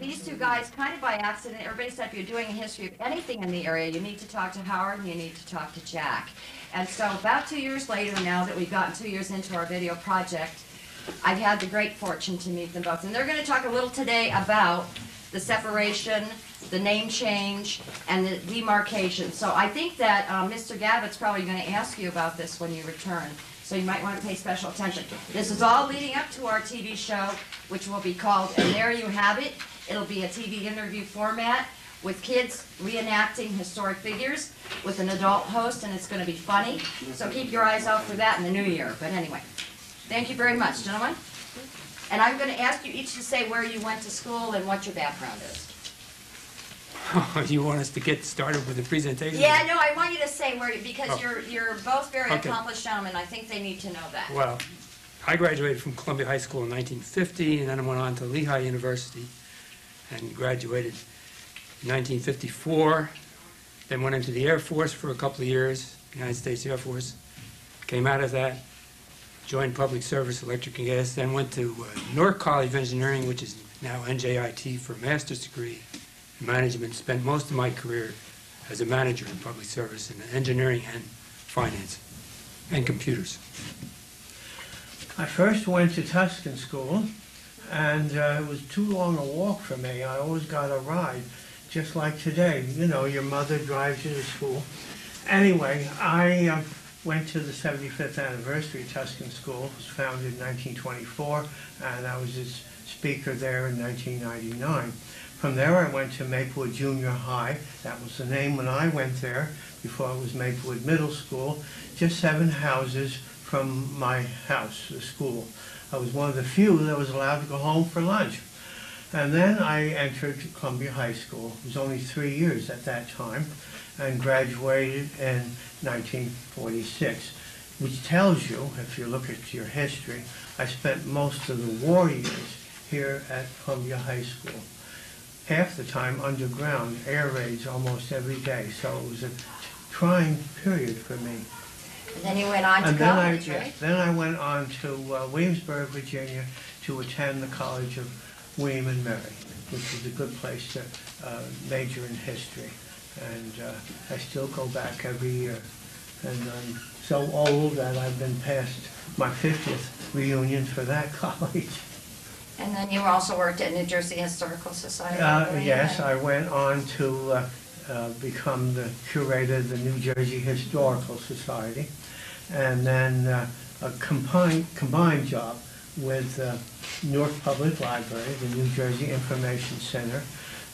these two guys kind of by accident. Everybody said if you're doing a history of anything in the area, you need to talk to Howard and you need to talk to Jack. And so about two years later, now that we've gotten two years into our video project, I've had the great fortune to meet them both. And they're going to talk a little today about the separation, the name change, and the demarcation. So I think that um, Mr. Gavitt's probably going to ask you about this when you return. So you might want to pay special attention. This is all leading up to our TV show, which will be called And There You Have It. It'll be a TV interview format with kids reenacting historic figures with an adult host, and it's going to be funny. So keep your eyes out for that in the new year. But anyway, thank you very much, gentlemen. And I'm going to ask you each to say where you went to school and what your background is. You want us to get started with the presentation? Yeah, no, I want you to say where, because Oh. you're, you're both very Okay. accomplished gentlemen. I think they need to know that. Well, I graduated from Columbia High School in 1950, and then I went on to Lehigh University and graduated in 1954. Then went into the Air Force for a couple of years, United States Air Force. Came out of that, joined Public Service Electric and Gas, then went to uh, Newark College of Engineering, which is now NJIT, for a master's degree in management. Spent most of my career as a manager in public service in engineering and finance and computers. I first went to Tuscan School, and uh, it was too long a walk for me. I always got a ride, just like today. You know, your mother drives you to school. Anyway, I uh, went to the 75th anniversary of Tuscan School. It was founded in 1924, and I was its speaker there in 1999. From there, I went to Maplewood Junior High. That was the name when I went there, before it was Maplewood Middle School. Just seven houses from my house, the school. I was one of the few that was allowed to go home for lunch. And then I entered Columbia High School. It was only three years at that time, and graduated in 1946, which tells you, if you look at your history, I spent most of the war years here at Columbia High School. Half the time underground, air raids almost every day, so it was a trying period for me. And then you went on to And then I, college, yeah, right? then I went on to uh, Williamsburg, Virginia, to attend the College of William and Mary, which is a good place to uh, major in history. And uh, I still go back every year. And I'm so old that I've been past my 50th reunion for that college. And then you also worked at New Jersey Historical Society? Uh? Yes, I went on to uh, uh, become the curator of the New Jersey Historical Society, and then uh, a combined, combined job with uh, Newark Public Library, the New Jersey Information Center,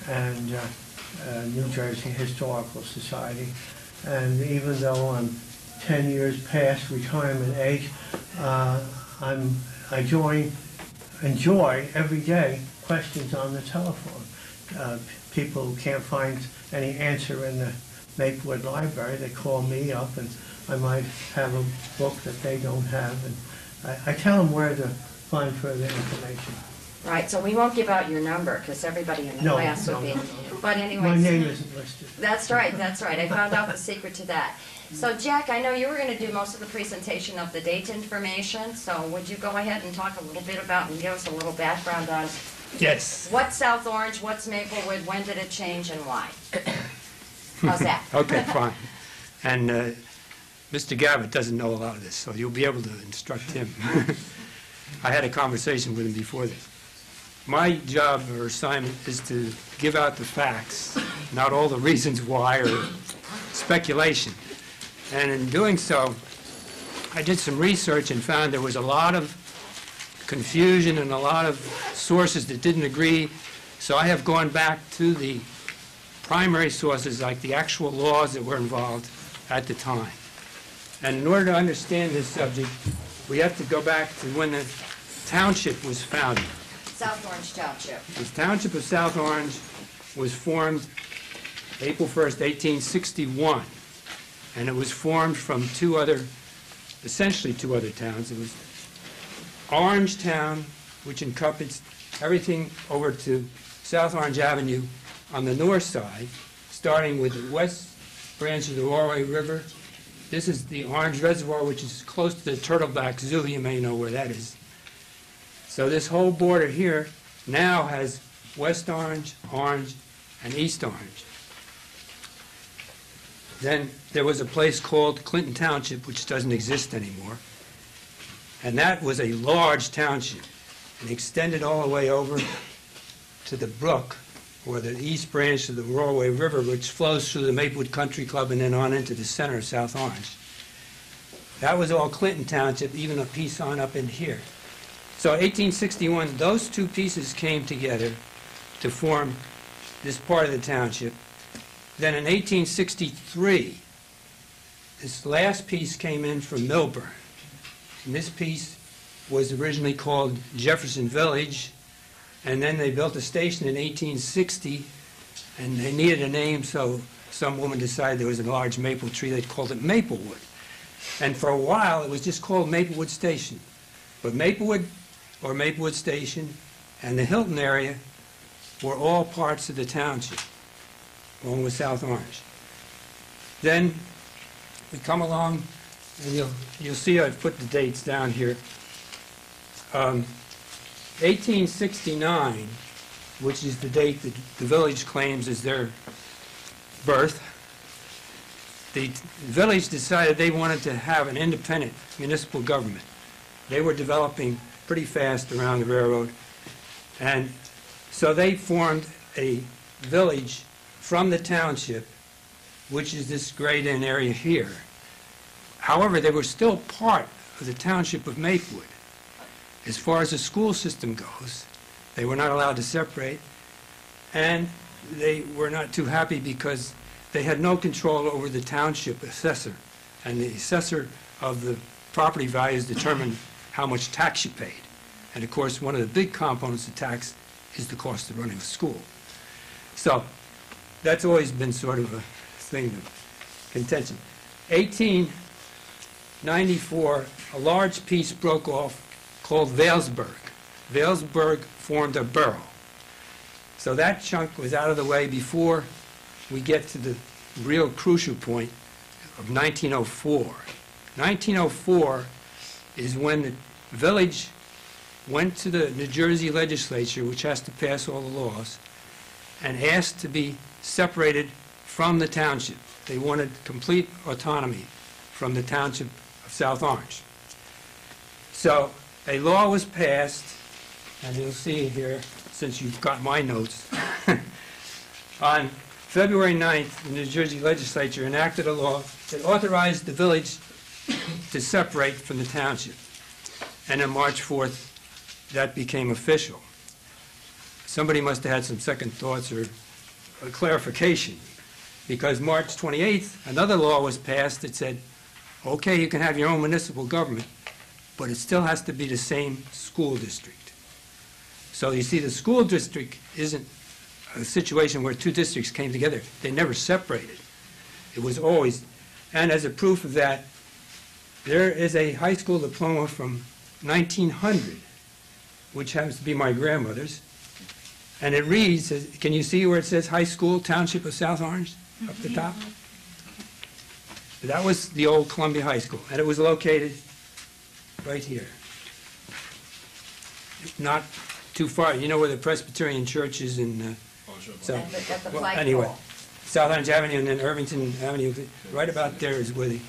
and uh, uh, New Jersey Historical Society. And even though I'm 10 years past retirement age, I'm, I join enjoy every day questions on the telephone. People who can't find any answer in the Maplewood Library, they call me up and I might have a book that they don't have. And I, I tell them where to find further information. Right, so we won't give out your number, because everybody in the No, class would no, be. no, But My name isn't listed. That's right, that's right. I found out the secret to that. So Jack, I know you were going to do most of the presentation of the date information, so would you go ahead and talk a little bit about and give us a little background on Yes. what's South Orange, what's Maplewood, when did it change, and why? How's that? Okay, fine. And uh, Mr. Gavitt doesn't know a lot of this, so you'll be able to instruct him. I had a conversation with him before this. My job or assignment is to give out the facts, not all the reasons why or speculation. And in doing so, I did some research and found there was a lot of confusion and a lot of sources that didn't agree. So I have gone back to the primary sources, like the actual laws that were involved at the time. And in order to understand this subject, we have to go back to when the township was founded. South Orange Township. The Township of South Orange was formed April 1st, 1861, and it was formed from two other, essentially two other towns. It was Orangetown, which encompassed everything over to South Orange Avenue on the north side, starting with the west branch of the Rahway River. This is the Orange Reservoir, which is close to the Turtleback Zoo. You may know where that is. So this whole border here now has West Orange, Orange, and East Orange. Then there was a place called Clinton Township, which doesn't exist anymore. And that was a large township. It extended all the way over to the brook, or the east branch of the Rahway River, which flows through the Maplewood Country Club and then on into the center of South Orange. That was all Clinton Township, even a piece on up in here. So 1861, those two pieces came together to form this part of the township. Then in 1863, this last piece came in from Millburn. And this piece was originally called Jefferson Village, and then they built a station in 1860, and they needed a name, so some woman decided there was a large maple tree, they called it Maplewood. And for a while, it was just called Maplewood Station. But Maplewood, or Maplewood Station, and the Hilton area were all parts of the township, along with South Orange. Then we come along, and you'll, you'll see I've put the dates down here. Um, 1869, which is the date that the village claims as their birth, the village decided they wanted to have an independent municipal government. They were developing pretty fast around the railroad, and so they formed a village from the township, which is this grayed in area here. However, they were still part of the township of Maplewood. As far as the school system goes, they were not allowed to separate, and they were not too happy because they had no control over the township assessor, and the assessor of the property values determined how much tax you paid. And of course, one of the big components of tax is the cost of running a school. So that's always been sort of a thing of contention. 1894, a large piece broke off called Vailsburg. Vailsburg formed a borough. So that chunk was out of the way before we get to the real crucial point of 1904. 1904 is when the village went to the New Jersey legislature, which has to pass all the laws, and asked to be separated from the township. They wanted complete autonomy from the township of South Orange. So a law was passed, and you'll see here, since you've got my notes, on February 9th, the New Jersey legislature enacted a law that authorized the village to separate from the township. And on March 4th, that became official. Somebody must have had some second thoughts or clarification, because March 28th, another law was passed that said, okay, you can have your own municipal government, but it still has to be the same school district. So you see, the school district isn't a situation where two districts came together. They never separated. It was always, and as a proof of that, there is a high school diploma from 1900, which happens to be my grandmother's, and it reads, can you see where it says High School Township of South Orange up the top? Mm-hmm. That was the old Columbia High School, and it was located right here. Not too far, you know where the Presbyterian Church is in, uh, so, At the- at the well, flagpole. anyway, South Orange Avenue and then Irvington Avenue, right about there is where the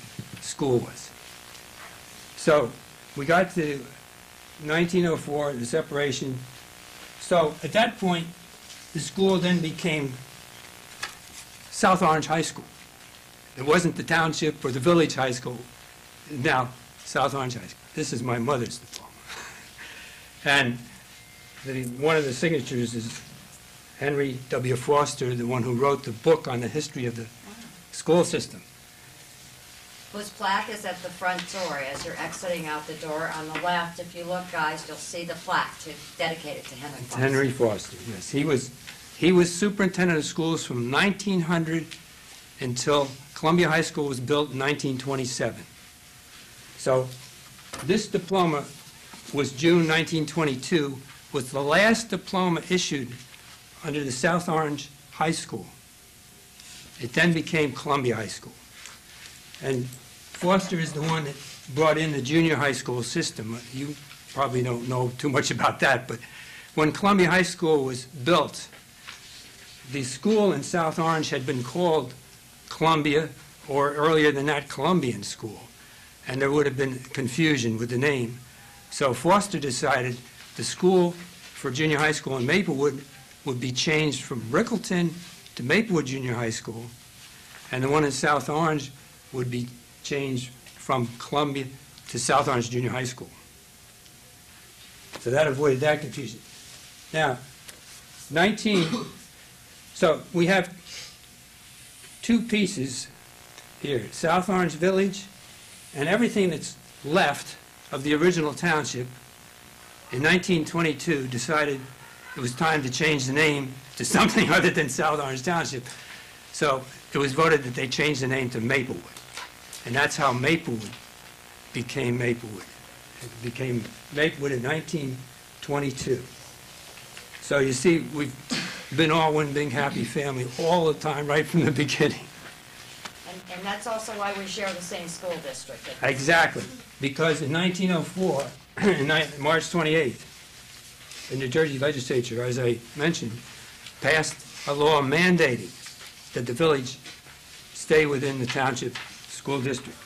school was. So, we got to 1904, the separation. So, at that point, the school then became South Orange High School. It wasn't the township or the village high school, now South Orange High School. This is my mother's diploma. And the, one of the signatures is Henry W. Foster, the one who wrote the book on the history of the school system. Whose plaque is at the front door as you're exiting out the door. On the left, if you look, guys, you'll see the plaque to dedicate it to Henry Foster. Henry Foster, yes. He was, he was superintendent of schools from 1900 until Columbia High School was built in 1927. So this diploma was June 1922, was the last diploma issued under the South Orange High School. It then became Columbia High School. And Foster is the one that brought in the junior high school system. You probably don't know too much about that, but when Columbia High School was built, the school in South Orange had been called Columbia, or earlier than that, Columbian School, and there would have been confusion with the name. So Foster decided the school for junior high school in Maplewood would be changed from Ricalton to Maplewood Junior High School, and the one in South Orange would be changed from Columbia to South Orange Junior High School. So that avoided that confusion. Now, 19, so we have two pieces here, South Orange Village and everything that's left of the original township in 1922 decided it was time to change the name to something other than South Orange Township. So it was voted that they change the name to Maplewood. And that's how Maplewood became Maplewood. It became Maplewood in 1922. So you see, we've been all one big happy family all the time, right from the beginning. And, and that's also why we share the same school district. Exactly, because in 1904, in ni- March 28th, the New Jersey legislature, as I mentioned, passed a law mandating that the village stay within the township school district.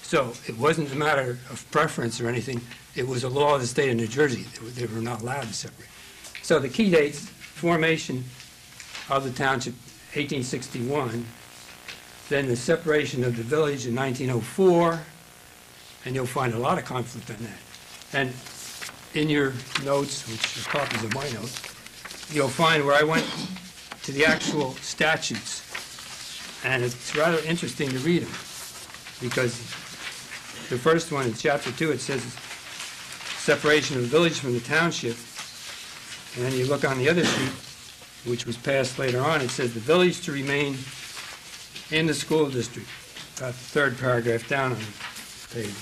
So it wasn't a matter of preference or anything, it was a law of the state of New Jersey, They were- they were not allowed to separate. So the key dates, formation of the township, 1861, then the separation of the village in 1904, and you'll find a lot of conflict on that. And in your notes, which are copies of my notes, you'll find where I went to the actual statutes, and it's rather interesting to read them, because the first one, in chapter two, it says separation of the village from the township, and then you look on the other sheet, which was passed later on, it says the village to remain in the school district, about the third paragraph down on the page.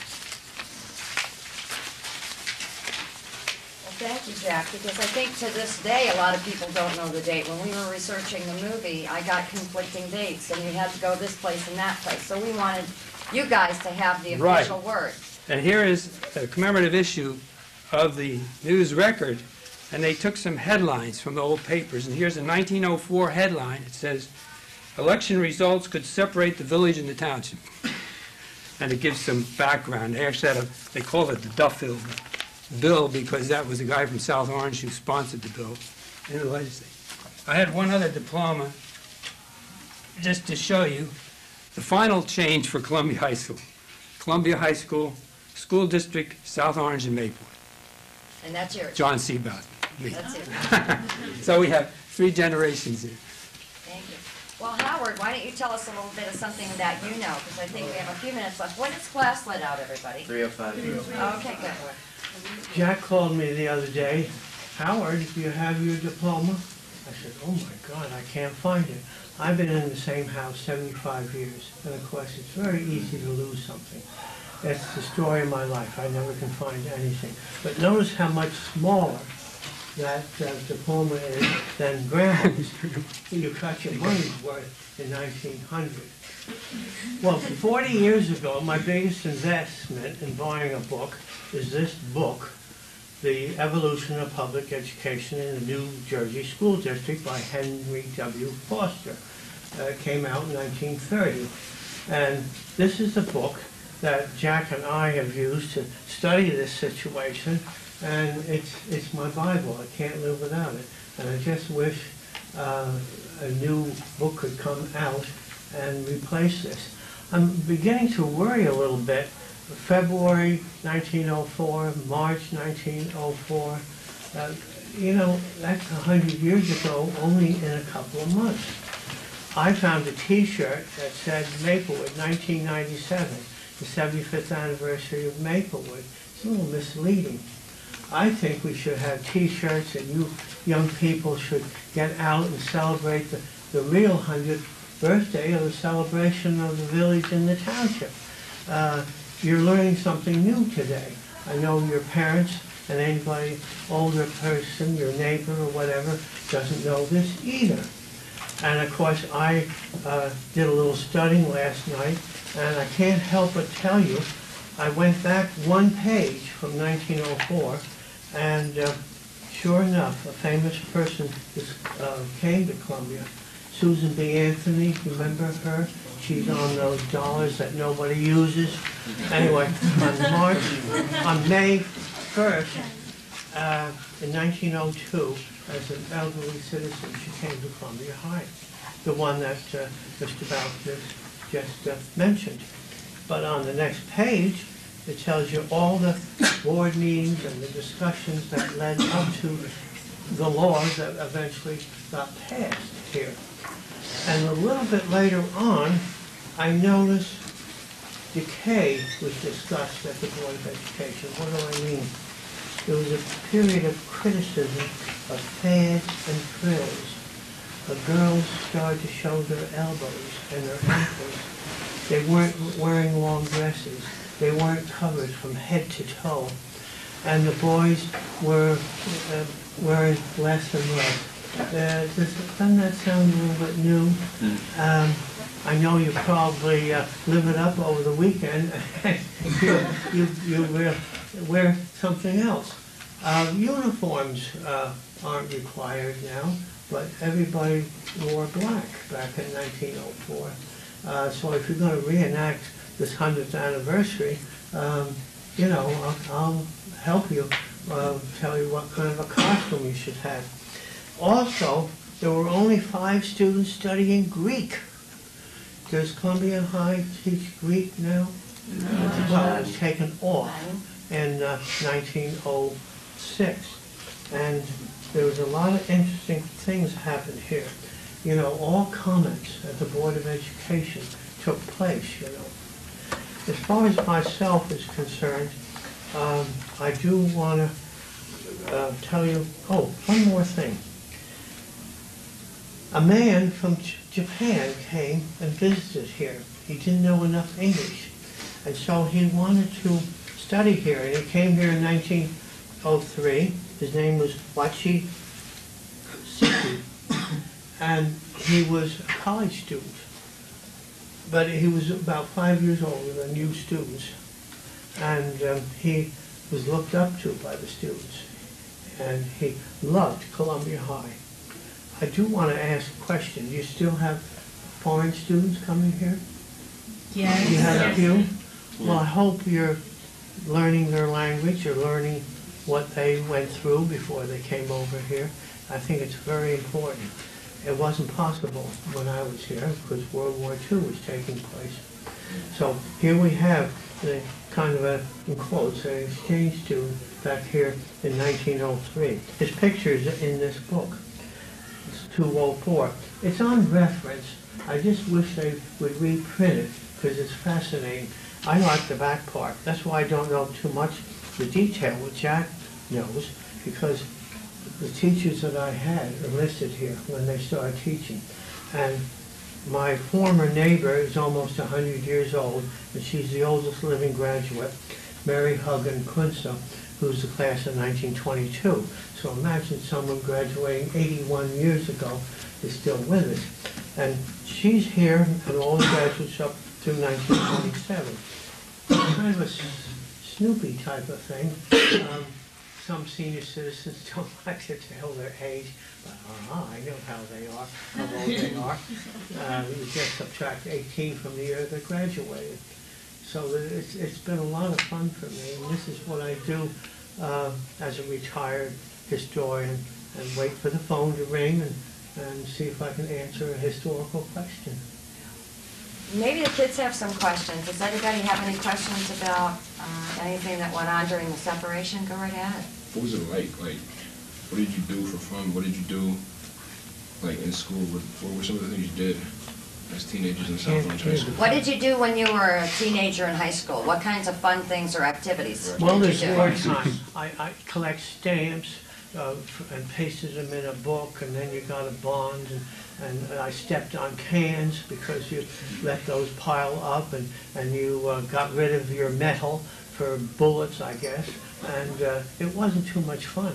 Well, thank you, Jack, because I think to this day, a lot of people don't know the date. When we were researching the movie, I got conflicting dates, and we had to go this place and that place. So we wanted you guys to have the Right. official word. And here is a commemorative issue of the news record, and they took some headlines from the old papers, and here's a 1904 headline. It says, "Election results could separate the village and the township." And it gives some background. They actually had a, they called it the Duffield Bill because that was a guy from South Orange who sponsored the bill in the legislature. I had one other diploma, just to show you the final change for Columbia High School. Columbia High School, School District, South Orange and Maplewood. And that's yours. John Seabout, me. That's it. So we have three generations here. Thank you. Well, Howard, why don't you tell us a little bit of something that you know, because I think we have a few minutes left. When is class let out, everybody? 305. Okay, good. Jack called me the other day, Howard, do you have your diploma? I said, oh my God, I can't find it. I've been in the same house 75 years, and of course, it's very easy to lose something. That's the story of my life, I never can find anything. But notice how much smaller that uh, diploma is than grandma's. You got your money's worth in 1900. Well, 40 years ago, my biggest investment in buying a book is this book, The Evolution of Public Education in the New Jersey School District by Henry W. Foster. Uh, came out in 1930. And this is the book that Jack and I have used to study this situation, and it's, it's my Bible. I can't live without it. And I just wish uh, a new book could come out and replace this. I'm beginning to worry a little bit. February 1904, March 1904, uh, you know, that's 100 years ago, only in a couple of months. I found a T-shirt that said Maplewood 1997, the 75th anniversary of Maplewood. It's a little misleading. I think we should have T-shirts and you young people should get out and celebrate the, the real 100th birthday of the celebration of the village and the township. Uh, you're learning something new today. I know your parents and anybody older person, your neighbor or whatever, doesn't know this either. And of course, I uh, did a little studying last night, and I can't help but tell you, I went back one page from 1904 and uh, sure enough, a famous person is, uh, came to Columbia. Susan B. Anthony, remember her? She's on those dollars that nobody uses. Anyway, on March, on May first, uh, in nineteen oh two, as an elderly citizen, she came to Columbia High. The one that, uh, Mr. Bowles just uh, mentioned. But on the next page, it tells you all the board meetings and the discussions that led up to the laws that eventually got passed here. And a little bit later on, I noticed decay was discussed at the Board of Education. What do I mean? There was a period of criticism of fads and frills. The girls started to show their elbows and their ankles. They weren't wearing long dresses. They weren't covered from head to toe. And the boys were uh, wearing less and less. Uh, does- Doesn't that sound a little bit new? Um, I know you probably uh, live it up over the weekend. You, you, you wear, wear something else. Uh, Uniforms uh, aren't required now, but everybody wore black back in 1904. Uh, So if you're gonna reenact this hundredth anniversary, um, you know, I'll, I'll help you, uh, tell you what kind of a costume you should have. Also, there were only five students studying Greek. Does Columbia High teach Greek now? No. Well, it was taken off in uh, 1906. And there was a lot of interesting things happened here. You know, all comments at the Board of Education took place, you know. As far as myself is concerned, um, I do want to uh, tell you, oh, one more thing. A man from J- Japan came and visited here. He didn't know enough English. And so he wanted to study here. And he came here in 1903. His name was Wachi Siki. And he was a college student. But he was about five years older than you students. And um, he was looked up to by the students. And he loved Columbia High. I do want to ask a question. Do you still have foreign students coming here? Yes. You have a few? Well, I hope you're learning their language, you're learning what they went through before they came over here. I think it's very important. It wasn't possible when I was here because World War II was taking place. So here we have the kind of a, in quotes, an exchange student back here in 1903. His picture's in this book. It's 204. It's on reference. I just wish they would reprint it because it's fascinating. I like the back part. That's why I don't know too much the detail, which Jack knows, because the teachers that I had are listed here when they started teaching. And my former neighbor is almost 100 years old, and she's the oldest living graduate, Mary Huggan Kunsa, who's the class of 1922. So imagine someone graduating 81 years ago is still with us. And she's here, and all the graduates up through 1927. Kind of a Snoopy type of thing. Um, Some senior citizens don't like to tell their age, but uh I know how they are, how old they are. Uh, You just subtract 18 from the year they graduated. So it's, it's been a lot of fun for me, and this is what I do uh, as a retired historian, and wait for the phone to ring and, and see if I can answer a historical question. Maybe the kids have some questions. Does anybody have any questions about uh, anything that went on during the separation? Go right ahead. What was it like? Like, what did you do for fun? What did you do, like, in school? What, what were some of the things you did as teenagers in South Orange High School? What did you do when you were a teenager in high school? What kinds of fun things or activities Well, did there's you do? more time. I, I collect stamps uh, f- and pasted them in a book, and then you got a bond, and, and I stepped on cans because you let those pile up, and, and you uh, got rid of your metal for bullets, I guess, and uh, it wasn't too much fun.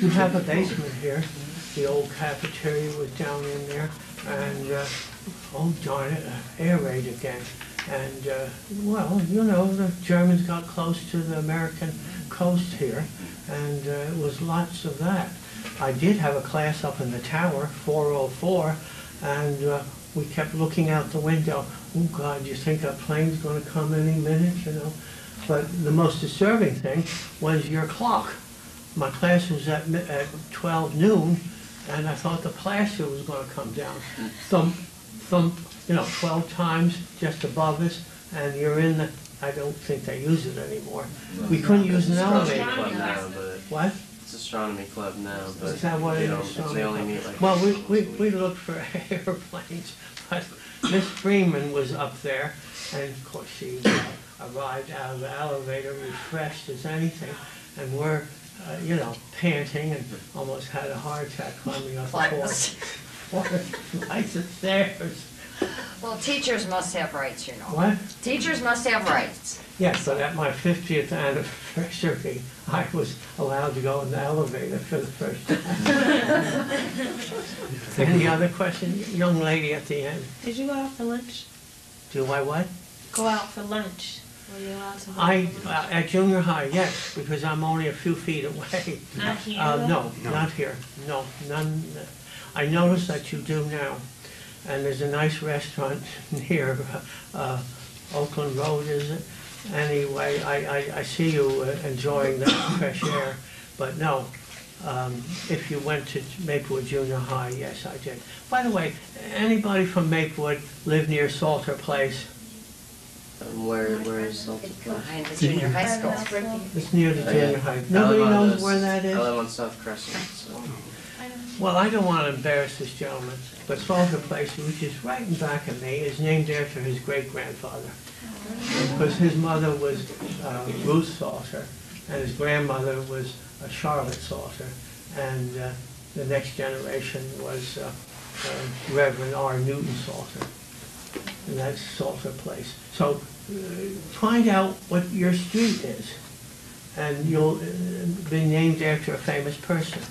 You have a basement here. The old cafeteria was down in there, and, uh, oh darn it, uh, air raid again. And, uh, well, you know, the Germans got close to the American coast here, and uh, it was lots of that. I did have a class up in the tower, 404, and uh, we kept looking out the window. Oh God, you think a plane's going to come any minute, you know? But the most disturbing thing was your clock. My class was at, at 12 noon, and I thought the plaster was going to come down. Thump, thump, you know, 12 times just above us, and you're in the, I don't think they use it anymore. We couldn't use an Astronomy elevator. club now, but What? it's astronomy club now, but Is that what they it they only meet like. Well, we, we, we looked for airplanes, but Miss Freeman was up there, and of course she uh, arrived out of the elevator refreshed as anything, and we're, uh, you know, panting and almost had a heart attack climbing up the four, this. four flights of stairs. Well, teachers must have rights, you know. What? Teachers must have rights. Yes, but at my fiftieth anniversary, I was allowed to go in the elevator for the first time. Any other question? Young lady at the end. Did you go out for lunch? Do I what? Go out for lunch? Were you allowed to? I, uh, at junior high, yes, because I'm only a few feet away. Not here, Uh, though? no, No. not here, no, none. I notice that you do now, and there's a nice restaurant near, uh, Oakland Road, is it? Anyway, I, I, I see you uh, enjoying the fresh air, but no, um, if you went to Maplewood Junior High, yes, I did. By the way, anybody from Maplewood live near Salter Place? Where, where is Salter Place? Behind the junior high school. It's near the Oh, junior high. I Nobody knows where that is? I live on South Crescent, so. Well, I don't want to embarrass this gentleman, but Salter Place, which is right in back of me, is named after his great-grandfather. Because his mother was uh, Ruth Salter, and his grandmother was uh, Charlotte Salter, and uh, the next generation was uh, uh, Reverend R. Newton Salter. And that's Salter Place. So uh, find out what your street is, and you'll uh, be named after a famous person.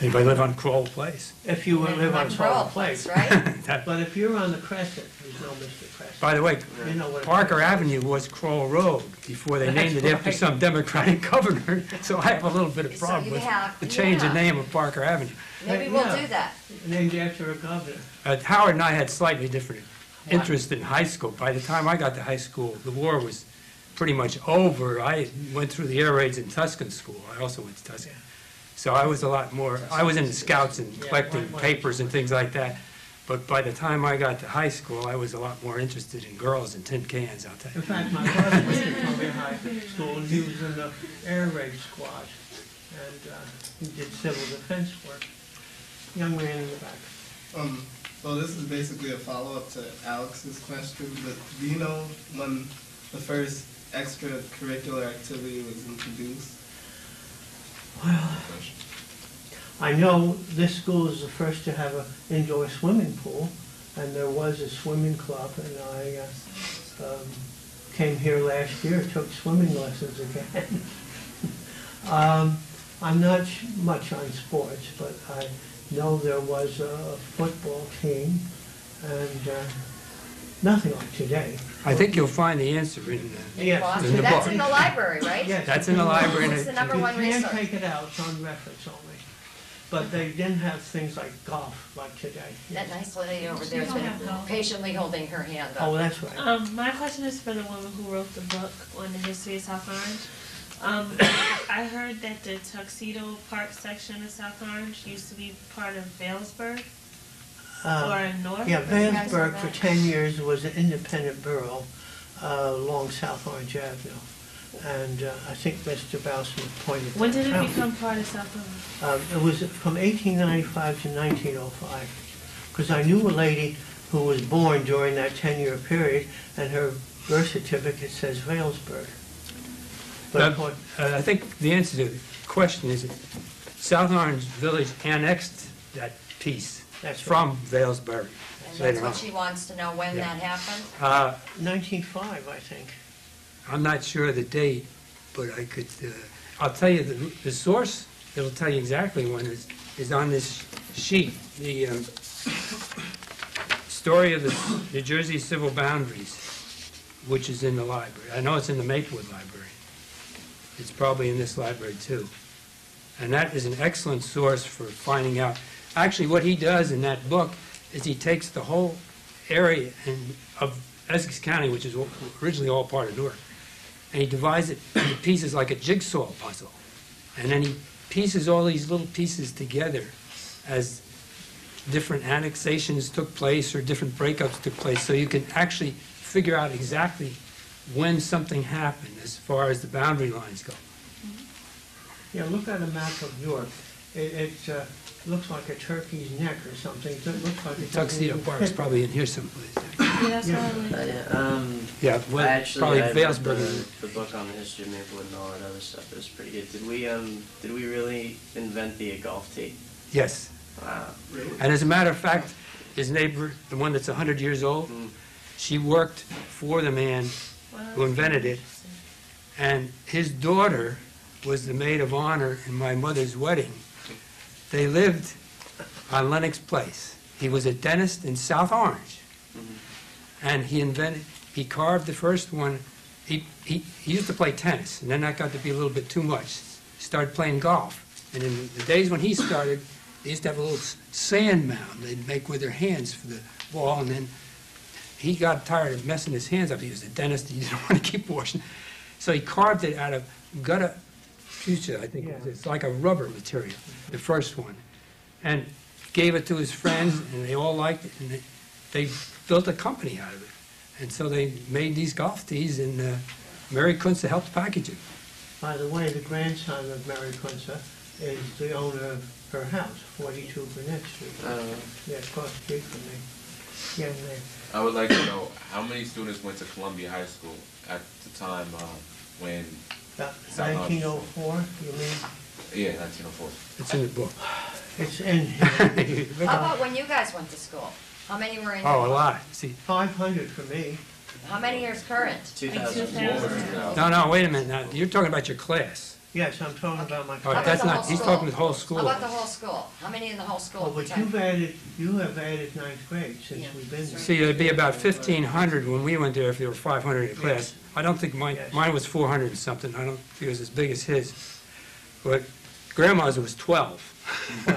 Anybody live on Kroll Place? If you live on Kroll Salter Place. Right? That- But if you're on the Crescent, there's no Mr. Crescent. By the way, You know what? Parker Avenue was Kroll Road before they named it That's after right. some Democratic governor, so I have a little bit of So problem you with have- the change in yeah. name of Parker Avenue. Maybe we'll Yeah. do that. Named after a governor. Uh, Howard and I had slightly different interest in high school. By the time I got to high school, the war was pretty much over. I went through the air raids in Tuscan school. I also went to Tuscan. So I was a lot more, I was in the scouts and collecting right, right. papers and things like that. But by the time I got to high school, I was a lot more interested in girls and tin cans, I'll tell you. In fact, my brother went to Columbia High School, and he was in the air raid squad. And uh, he did civil defense work. Young man in the back. Um, well, this is basically a follow-up to Alex's question, but do you know when the first extracurricular activity was introduced? I know this school is the first to have an indoor swimming pool, and there was a swimming club, and I uh, um, came here last year, took swimming lessons again. Um, I'm not much on sports, but I know there was a football team, and uh, nothing like today. I think you'll find the answer in, uh, Yes, in the That's book. in the library, right? Yes. that's in the library. and It's the it- number You one can't resource. take it out, it's on reference only. But they didn't have things like golf like today. That nice lady over there has been patiently holding her hand Oh, that's right. Um, my question is for the woman who wrote the book on the history of South Orange. Um, I heard that the Tuxedo Park section of South Orange used to be part of Vailsburg Um, or North. Yeah, guys know Vailsburg for ten years was an independent borough uh, along South Orange Avenue. And uh, I think Mr. Bausman pointed that out. When did it become part of South Orange? Um, It was from eighteen ninety-five to nineteen oh five. Because I knew a lady who was born during that ten-year period, and her birth certificate says Vailsburg. But of That- course, Uh, I think the answer to the question is that South Orange Village annexed that piece that's right. from Vailsburg. And that's later what on. she wants to know, when Yeah. that happened. Uh, Nineteen-five, I think. I'm not sure of the date, but I could, uh, I'll tell you, the, the source it'll tell you exactly when is, is on this sheet. The uh, story of the New Jersey civil boundaries, which is in the library. I know it's in the Maplewood Library. It's probably in this library too. And that is an excellent source for finding out. Actually, what he does in that book is he takes the whole area in- of Essex County, which is originally all part of Newark, and he divides it into pieces like a jigsaw puzzle. And then he pieces all these little pieces together as different annexations took place or different breakups took place, so you can actually figure out exactly when something happened as far as the boundary lines go. Yeah, look at a map of York. It, it, uh, looks like a turkey's neck or something. It looks like it doesn't Tuxedo even Park's fit. probably in here someplace. Yeah, Yeah. what I like. Uh, um, Yeah, I well, actually probably I read Vailsburg. the, the book on the history of Maplewood and all that other stuff. It was pretty good. Did we um did we really invent the golf tee? Yes. Wow. And as a matter of fact, his neighbor, the one that's 100 years old, Mm. she worked for the man, Wow, Who invented it? and his daughter was the maid of honor in my mother's wedding. They lived on Lenox Place. He was a dentist in South Orange. Mm-hmm. And he invented, he carved the first one. He, he, he used to play tennis, and then that got to be a little bit too much. He started playing golf. And in the days when he started, they used to have a little sand mound they'd make with their hands for the ball, and then he got tired of messing his hands up. He was a dentist, he didn't want to keep washing. So he carved it out of gutta percha, I think it was. Yeah. It's like a rubber material, the first one. And gave it to his friends, and they all liked it, and they, they built a company out of it. And so they made these golf tees, and uh, Mary Kunze helped package it. By the way, the grandson of Mary Kunze is the owner of her house, 42 Burnett Street. Uh, Yeah, across the street from me. Yeah, and I would like to know how many students went to Columbia High School at the time uh, when, about South Orange. 1904, you mean? yeah, 1904. It's in the book. It's in here. How about when you guys went to school? How many were in? Oh, a lot. See, 500 for me. How many years current? 2004. no, no, wait a minute. Now, you're talking about your class. Yes, I'm talking about my oh, All How about that's the not, whole he's talking the whole How school. about the whole school? How many in the whole school? Oh, school? but you've added, you have added ninth grade since Yeah. we've been there. See, there'd be about 1,500 when we went there if there were 500 in a class. I don't think mine, Yes. mine was 400 and something. I don't think it was as big as his. But grandma's was 12.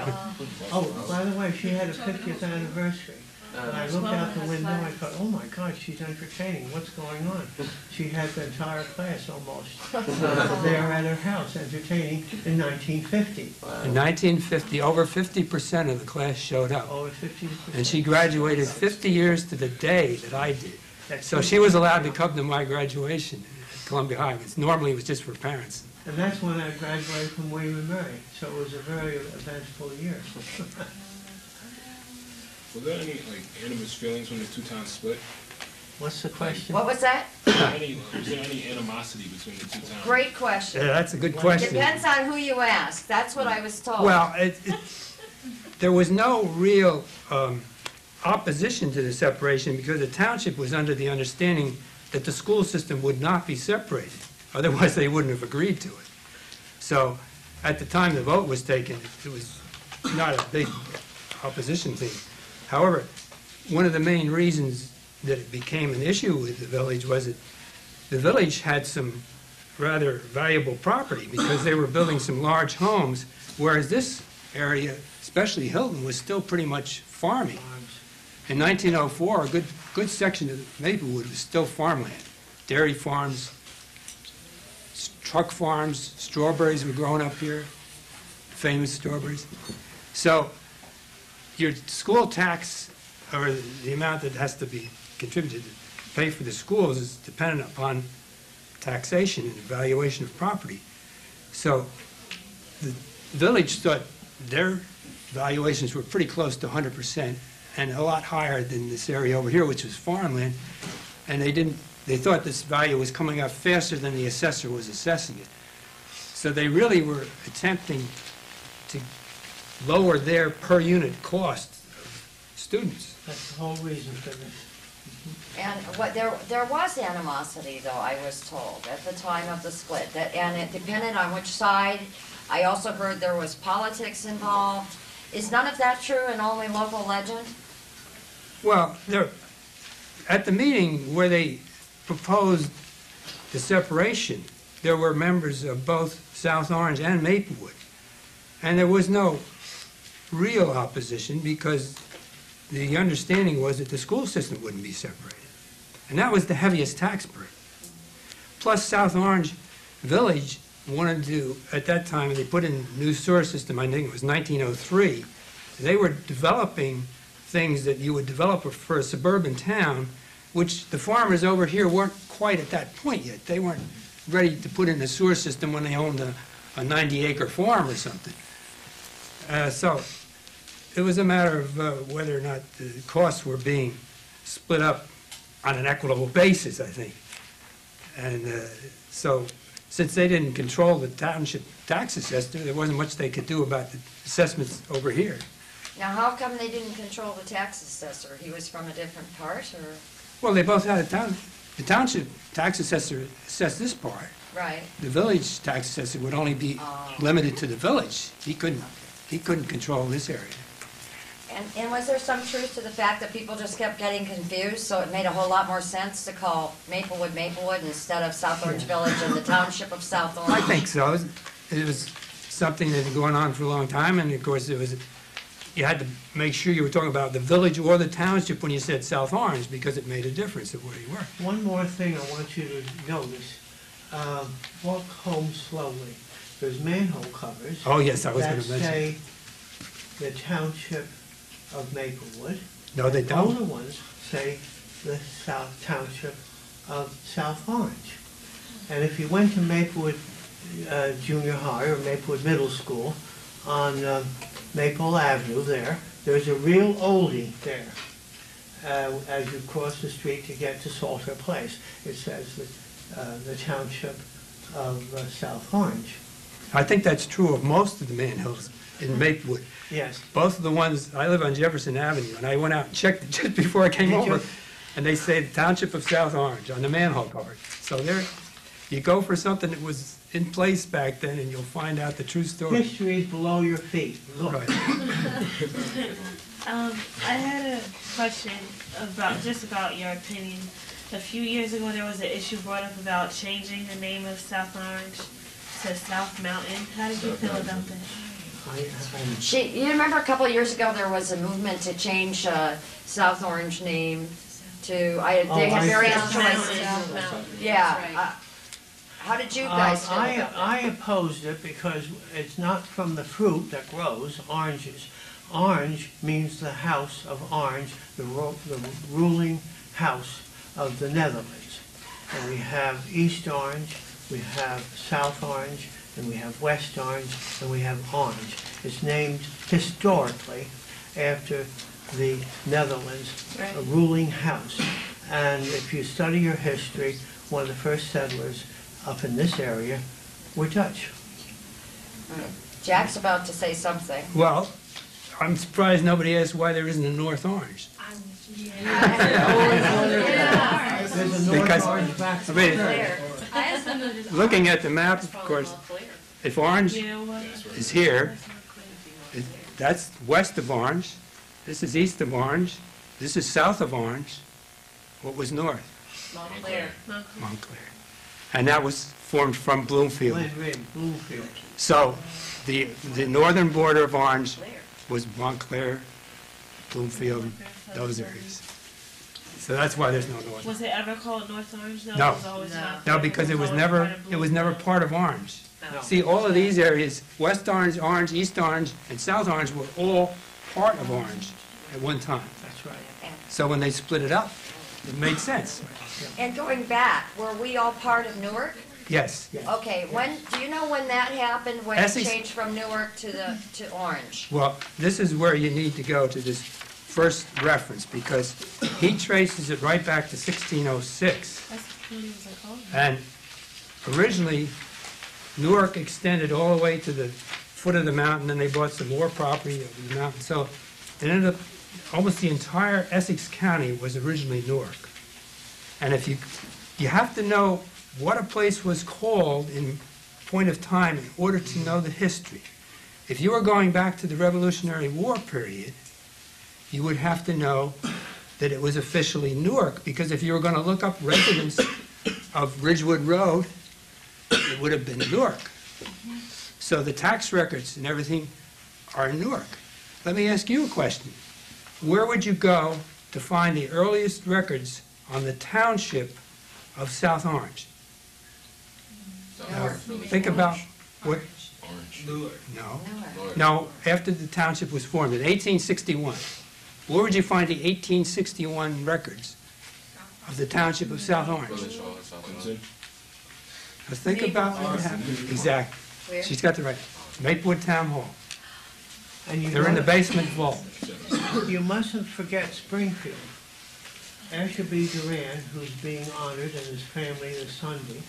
Oh, by the way, she had a 50th anniversary. And I looked out the Well, window, I thought, oh my God, she's entertaining, what's going on? She had the entire class almost uh, there at her house entertaining in 1950. In 1950, over 50% of the class showed up. Over 50%. And she graduated 50 years to the day that I did. That's So she was allowed to come to my graduation at Columbia High. It's- Normally, it was just for parents. And that's when I graduated from William and Mary, so it was a very eventful year. Was there any like animus feelings when the two towns split? What's the question? What was that? Any, was there any animosity between the two towns? Great question. Yeah, that's a good question. Depends on who you ask. That's what I was told. Well, it, it, there was no real um, opposition to the separation because the township was under the understanding that the school system would not be separated. Otherwise, they wouldn't have agreed to it. So, at the time the vote was taken, it was not a big opposition thing. However, one of the main reasons that it became an issue with the village was that the village had some rather valuable property because they were building some large homes, whereas this area, especially Hilton, was still pretty much farming. In 1904, a good, good section of Maplewood was still farmland. Dairy farms, truck farms, strawberries were growing up here, famous strawberries. So your school tax, or the amount that has to be contributed to pay for the schools is dependent upon taxation and valuation of property. So the village thought their valuations were pretty close to 100% and a lot higher than this area over here, which was farmland. And they didn't, they thought this value was coming up faster than the assessor was assessing it. So they really were attempting to lower their per-unit cost of students. That's the whole reason for this. And what, there, there was animosity, though, I was told, at the time of the split, that, and it depended on which side. I also heard there was politics involved. Is none of that true and only local legend? Well, there, at the meeting where they proposed the separation, there were members of both South Orange and Maplewood. And there was no real opposition because the understanding was that the school system wouldn't be separated. And that was the heaviest tax burden. Plus, South Orange Village wanted to, at that time, they put in a new sewer system, I think it was 1903. They were developing things that you would develop for a suburban town, which the farmers over here weren't quite at that point yet. They weren't ready to put in a sewer system when they owned a 90-acre farm or something. Uh, So it was a matter of uh, whether or not the costs were being split up on an equitable basis, I think. And uh, so, since they didn't control the township tax assessor, there wasn't much they could do about the assessments over here. Now, how come they didn't control the tax assessor? He was from a different part, or? Well, they both had a town, the township tax assessor assessed this part. Right. The village tax assessor would only be Oh. limited to the village. He couldn't, he couldn't control this area. And, and was there some truth to the fact that people just kept getting confused, so it made a whole lot more sense to call Maplewood Maplewood instead of South Orange Village and the Township of South Orange? I think so. It was something that had gone on for a long time, and of course, it was, you had to make sure you were talking about the village or the township when you said South Orange, because it made a difference of where you were. One more thing I want you to notice. Um, Walk home slowly. There's manhole covers. Oh, yes, I was gonna mention. say the township of Maplewood. No, they Older don't. ones say the South Township of South Orange. And if you went to Maplewood uh, Junior High or Maplewood Middle School on um, Maple Avenue there, there's a real oldie there uh, as you cross the street to get to Salter Place. It says the, uh, the Township of uh, South Orange. I think that's true of most of the manholes in Maplewood. Yes. Both of the ones, I live on Jefferson Avenue, and I went out and checked it just before I came Did you? over, and they say the Township of South Orange on the manhole cover. So there, you go for something that was in place back then, and you'll find out the true story. History is below your feet. Look. Right. Um, I had a question about, just about your opinion. A few years ago, there was an issue brought up about changing the name of South Orange to South Mountain. How did you feel about that? I, I, She, you remember a couple of years ago, there was a movement to change uh, South Orange name to, I, they Oh, had I various see. choices. Mountain. Yeah. uh, How did you guys feel Uh, I, about? I opposed it because it's not from the fruit that grows, oranges. Orange means the house of Orange, the, ru- the ruling house of the Netherlands. And we have East Orange, we have South Orange, and we have West Orange, and we have Orange. It's named historically after the Netherlands Right. a ruling house. And if you study your history, one of the first settlers up in this area were Dutch. Jack's about to say something. Well, I'm surprised nobody asked why there isn't a North Orange. There's a North Because- Orange back I mean, Looking at the map, of course, if Orange You know what? is here, it- that's west of Orange, this is east of Orange, this is south of Orange. What was north? Montclair. Montclair. And that was formed from Bloomfield. Glen Ridge, Bloomfield. So the, the northern border of Orange was Montclair, Bloomfield, those areas. So that's why there's no north. Was it ever called North Orange? though? No. It was always No. Montclair. No, because it was always never, part of it was never part of Orange. No. See, all of these areas, West Orange, Orange, East Orange, and South Orange were all part of Orange at one time. That's right. So when they split it up, it made sense. And going back, were we all part of Newark? Yes. Okay, when, do you know when that happened, when it Essex- changed from Newark to the, to Orange? Well, this is where you need to go to this first reference, because he traces it right back to 1606. That's what he was like, oh. And originally, Newark extended all the way to the foot of the mountain, then they bought some more property of the mountain. So it ended up, almost the entire Essex County was originally Newark. And if you, you have to know what a place was called in point of time in order to know the history. If you were going back to the Revolutionary War period, you would have to know that it was officially Newark, because if you were going to look up residents of Ridgewood Road, it would have been Newark. So the tax records and everything are in Newark. Let me ask you a question. Where would you go to find the earliest records on the township of South Orange? Now, think about what, Orange. No, Lord. no, after the township was formed in 1861. Where would you find the 1861 records of the township of South Orange? Village Hall, South Orange. Clinton? Now think about what happened. Exactly. Where? She's got the right. Maplewood Town Hall. And you They're in the know- basement vault. You mustn't forget Springfield. Asher B. Durand, who's being honored, and his family this Sunday.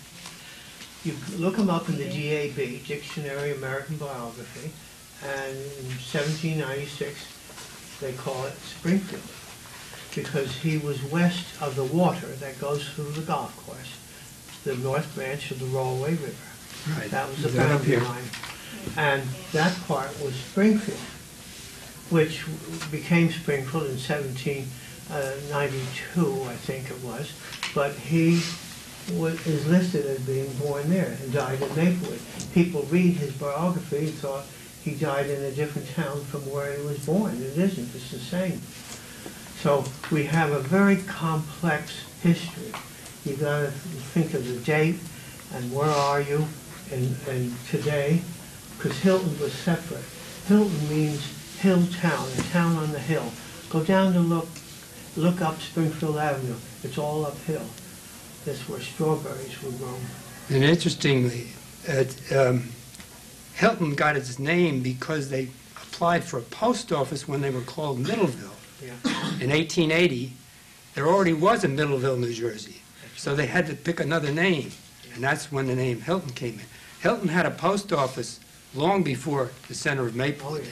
You look him up in the DAB, Dictionary American Biography, and in 1796, they call it Springfield, because he was west of the water that goes through the golf course, the north branch of the Rahway River. Right. That was the boundary line. And that part was Springfield, which became Springfield in Uh, 1792, I think it was. But he wa- is listed as being born there and died in Maplewood. People read his biography and thought he died in a different town from where he was born. It isn't, it's the same. So we have a very complex history. You gotta think of the date and where are you and, and today, because Hilton was separate. Hilton means hill town, a town on the hill. Go down to look, look up Springfield Avenue, it's all uphill. That's where strawberries were grown. And interestingly, it, um, Hilton got its name because they applied for a post office when they were called Middleville. Yeah. In 1880, there already was a Middleville, New Jersey. So they had to pick another name, and that's when the name Hilton came in. Hilton had a post office long before the center of Oh, Maplewood. yeah.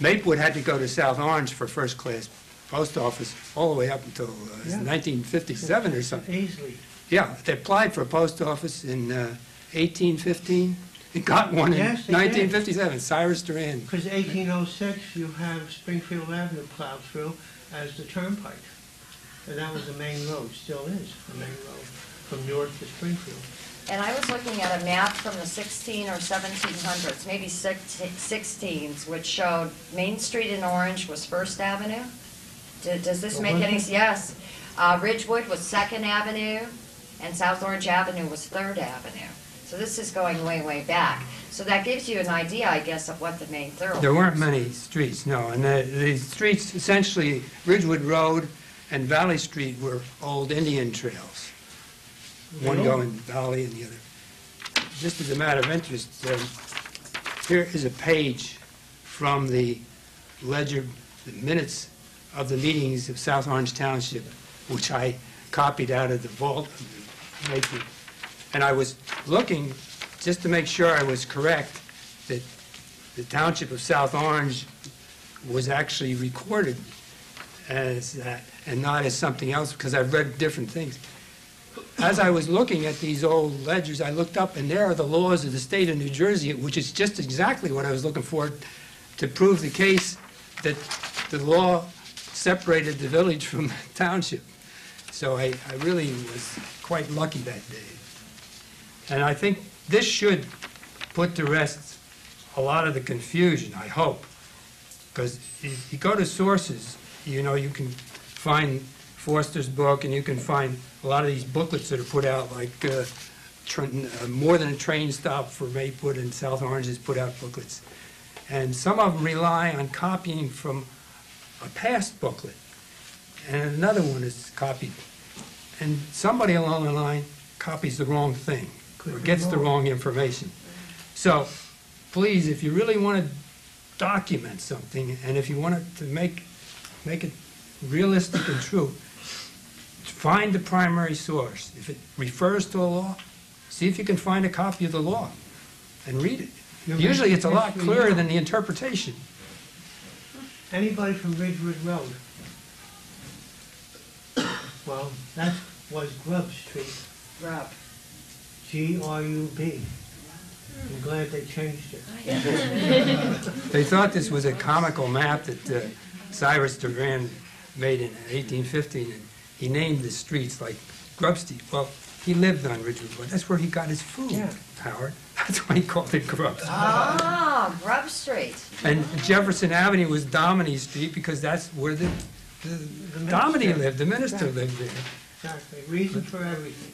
Maplewood had to go to South Orange for first-class post office all the way up until uh, Yeah. 1957 or something. Easily. Yeah, they applied for a post office in uh, 1815, and got one in Yes, they did. 1957, Cyrus Durand. Because 1806, you have Springfield Avenue plowed through as the turnpike. And that was the main road, still is the main road, from Newark to Springfield. And I was looking at a map from the 16 or 1700s, maybe 16s, which showed Main Street in Orange was First Avenue. Do- Does this make any, it? yes. Uh, Ridgewood was Second Avenue, and South Orange Avenue was Third Avenue. So this is going way, way back. So that gives you an idea, I guess, of what the main thoroughfares. There weren't many streets, no, and the, the streets, essentially, Ridgewood Road and Valley Street were old Indian trails. One Really? going valley and the other. Just as a matter of interest, um, here is a page from the ledger, the minutes of the meetings of South Orange Township, which I copied out of the vault of the. And I was looking, just to make sure I was correct, that the Township of South Orange was actually recorded as that, and not as something else, because I've read different things. As I was looking at these old ledgers, I looked up, and there are the laws of the state of New Jersey, which is just exactly what I was looking for, to prove the case that the law separated the village from the township. So I, I really was quite lucky that day. And I think this should put to rest a lot of the confusion, I hope. Because if you go to sources, you know, you can find Forster's book, and you can find a lot of these booklets that are put out, like uh, uh, More Than a Train Stop for Maplewood and South Orange has put out booklets. And some of them rely on copying from a past booklet, and another one is copied. And somebody along the line copies the wrong thing, or gets the wrong. information. So, please, if you really want to document something, and if you want it to make, make it realistic and true, find the primary source. If it refers to a law, see if you can find a copy of the law and read it. Usually, it's a lot clearer than the interpretation. Anybody from Ridgewood Road? Well, that was Grub Street, Rob. G-R-U-B. I'm glad they changed it. They thought this was a comical map that uh, Cyrus Durand made in 1815, and he named the streets like Grub Street. Well, He lived on Ridgewood Road. That's where he got his food, Yeah. Howard. That's why he called it Grub. Street. Ah, Grub Street. And Jefferson Avenue was Dominy Street because that's where the, the The Dominy minister. lived, the minister Exactly. lived there. Exactly, reason for everything.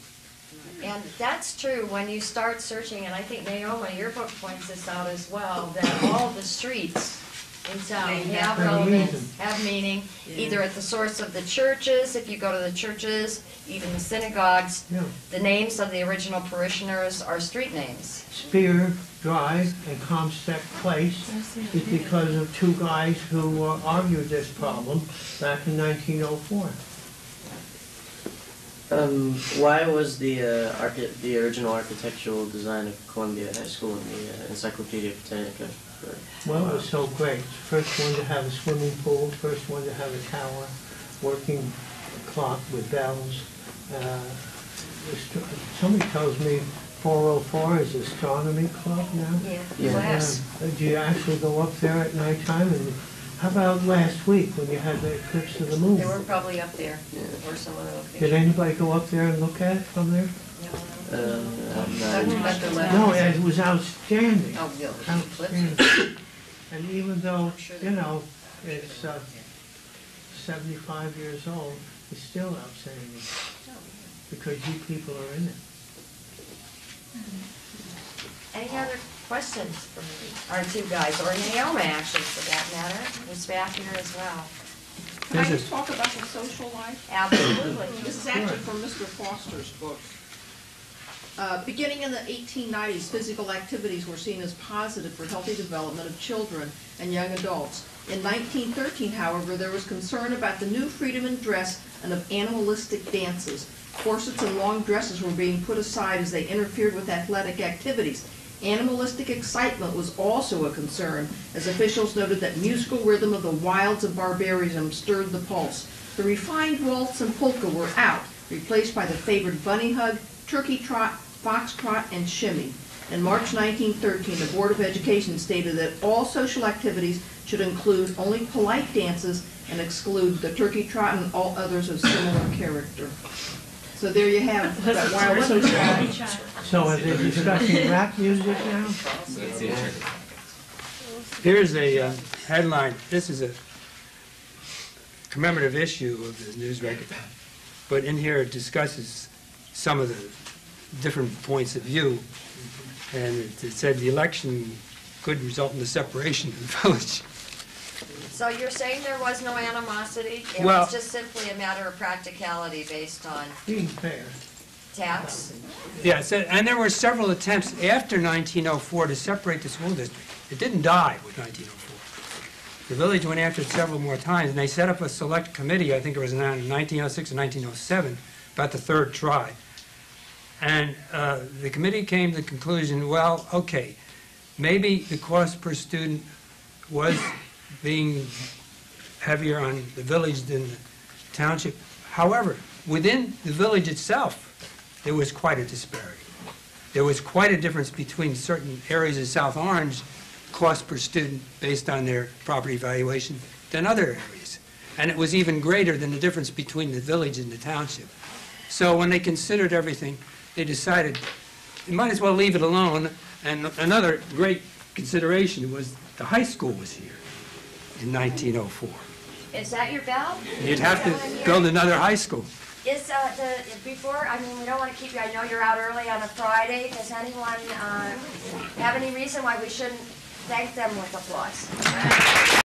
And that's true when you start searching, and I think Naomi, your book points this out as well, that all the streets in town have Have relevance, have meaning, either at the source of the churches, if you go to the churches, even the synagogues, Yeah. the names of the original parishioners are street names. Spear Drive and Comstock Place is because of two guys who uh, argued this problem back in 1904. Um, why was the uh, archi- the original architectural design of Columbia High School in the uh, Encyclopedia Britannica? For, Well, it was so great. First one to have a swimming pool, first one to have a tower, working clock with bells. Uh, astro- Somebody tells me 404 is astronomy club now. Yeah. Yeah. Glass. Uh, Do you actually go up there at nighttime? And how about last week when you had the eclipse of the moon? They were probably up there, Yeah. or some other Did location. anybody go up there and look at it from there? Uh, I'm Dr. not, No, it was outstanding. Oh, really? Outstanding. And even though, you know, it's uh, 75 years old, it's still outstanding. Because you people are in it. Any other questions from our two guys, or Naomi actually for that matter, who's back here as well? Can I There's a- just talk about the social life? Absolutely. This is actually from Mr. Foster's book. Uh, Beginning in the 1890s, physical activities were seen as positive for healthy development of children and young adults. In 1913, however, there was concern about the new freedom in dress and of animalistic dances. Corsets and long dresses were being put aside as they interfered with athletic activities. Animalistic excitement was also a concern, as officials noted that musical rhythm of the wilds of barbarism stirred the pulse. The refined waltz and polka were out, replaced by the favored bunny hug, turkey trot, foxtrot, and shimmy. In March 1913, the Board of Education stated that all social activities should include only polite dances and exclude the turkey trot and all others of similar character. So there you have that wild social So are they discussing rap music now? Here's a uh, headline, this is a commemorative issue of the News Record, but in here it discusses some of the different points of view, and it it said the election could result in the separation of the village. So you're saying there was no animosity? It Well- was just simply a matter of practicality based on Being fair. Yes, tax? and and there were several attempts after 1904 to separate the school district. It didn't die with 1904. The village went after it several more times, and they set up a select committee, I think it was in 1906 or 1907, about the third try. And uh, the committee came to the conclusion, well, okay, maybe the cost per student was being heavier on the village than the township. However, within the village itself, there was quite a disparity. There was quite a difference between certain areas of South Orange, cost per student based on their property valuation, than other areas. And it was even greater than the difference between the village and the township. So when they considered everything, they decided, they might as well leave it alone. And another great consideration was the high school was here in 1904. Is that your bell? You'd have to build another high school. Is, uh, the, before, I mean, we don't want to keep you, I know you're out early on a Friday. Does anyone, uh, have any reason why we shouldn't thank them with applause?